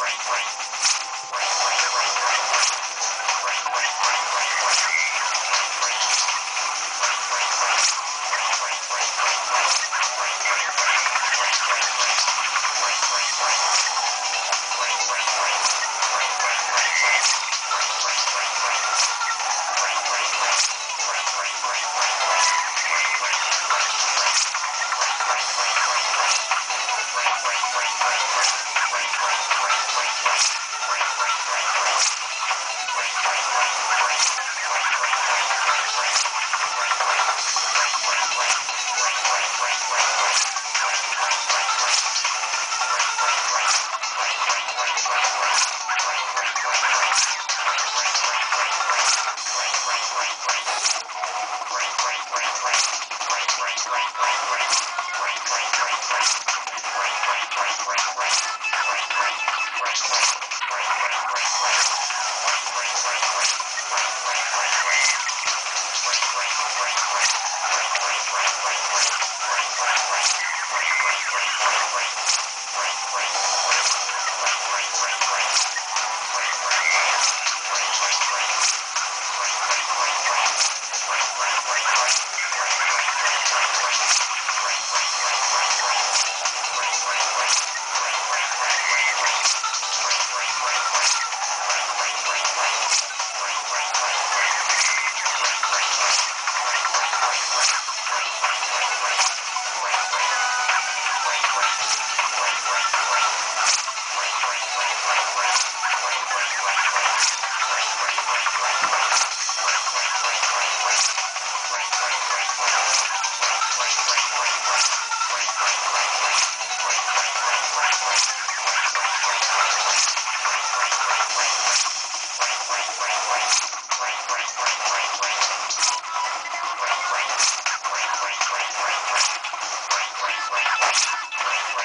Frank, Frank. Thanks.